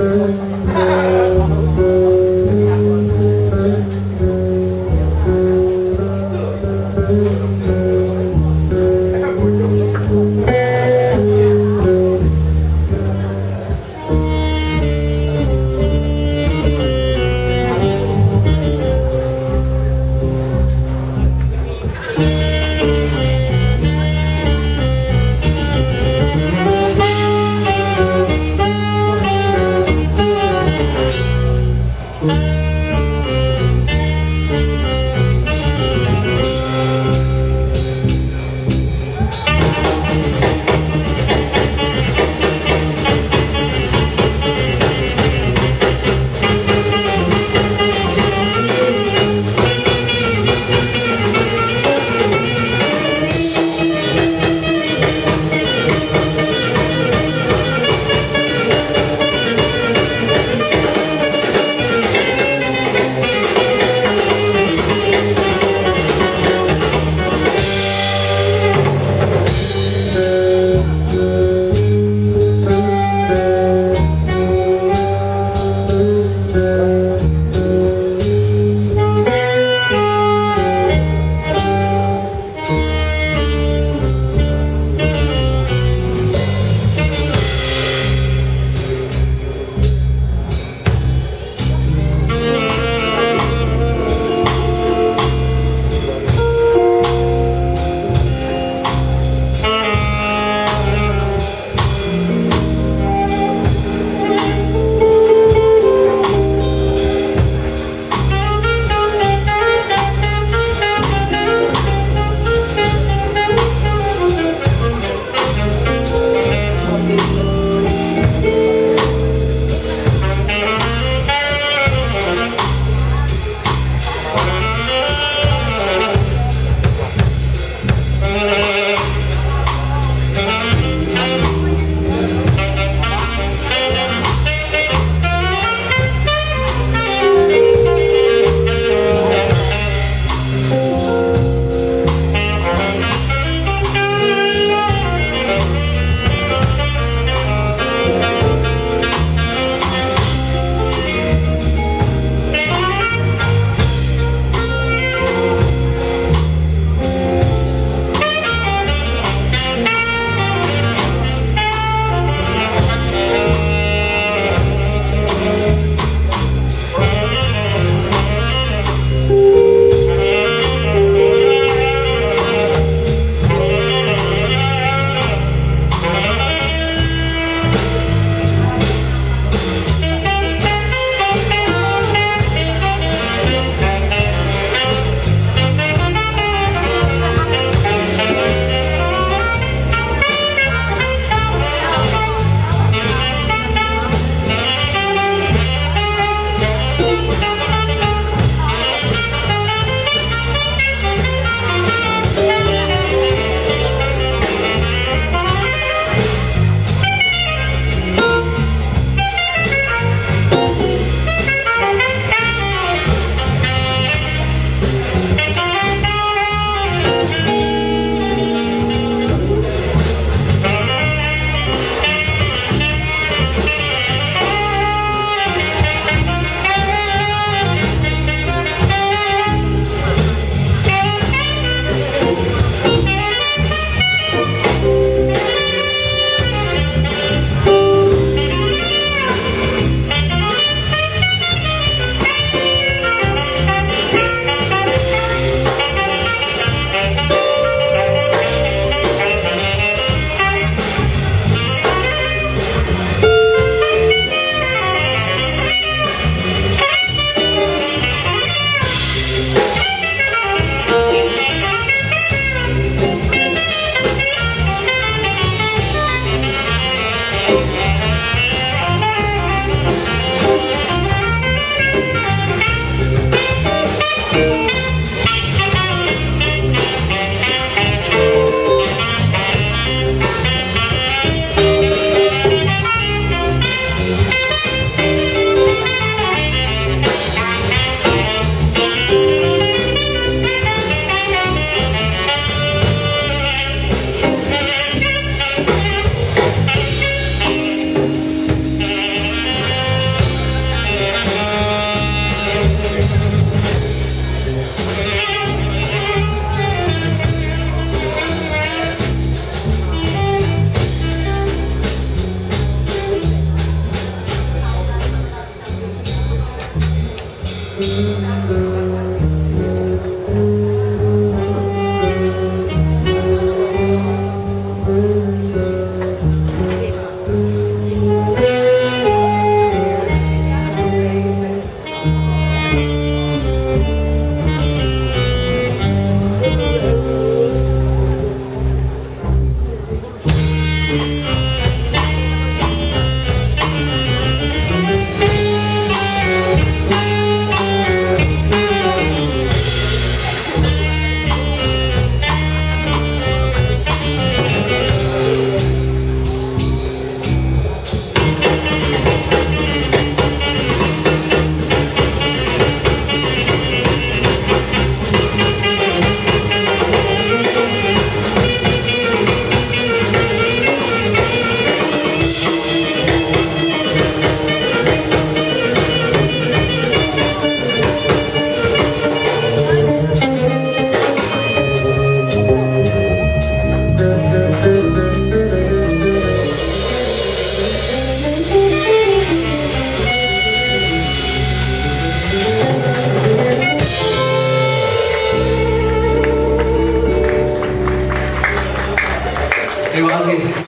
Mm-hmm. Amen.